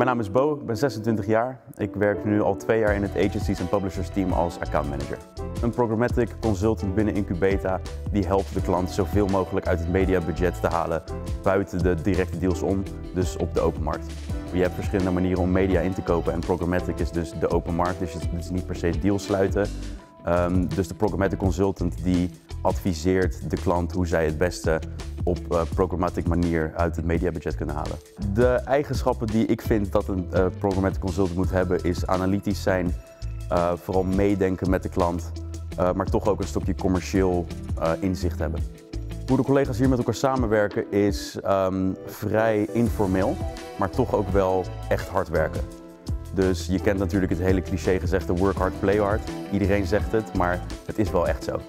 Mijn naam is Bo, ik ben 26 jaar. Ik werk nu al twee jaar in het agencies en publishers team als account manager. Een programmatic consultant binnen Incubeta die helpt de klant zoveel mogelijk uit het mediabudget te halen buiten de directe deals om, dus op de open markt. Je hebt verschillende manieren om media in te kopen en programmatic is dus de open markt, dus het is niet per se deals sluiten. Um, dus de programmatic consultant die adviseert de klant hoe zij het beste op uh, programmatic manier uit het mediabudget kunnen halen. De eigenschappen die ik vind dat een uh, programmatic consultant moet hebben is analytisch zijn, uh, vooral meedenken met de klant, maar toch ook een stukje commercieel inzicht hebben. Hoe de collega's hier met elkaar samenwerken is um, vrij informeel, maar toch ook wel echt hard werken. Dus je kent natuurlijk het hele cliché gezegde work hard, play hard. Iedereen zegt het, maar het is wel echt zo.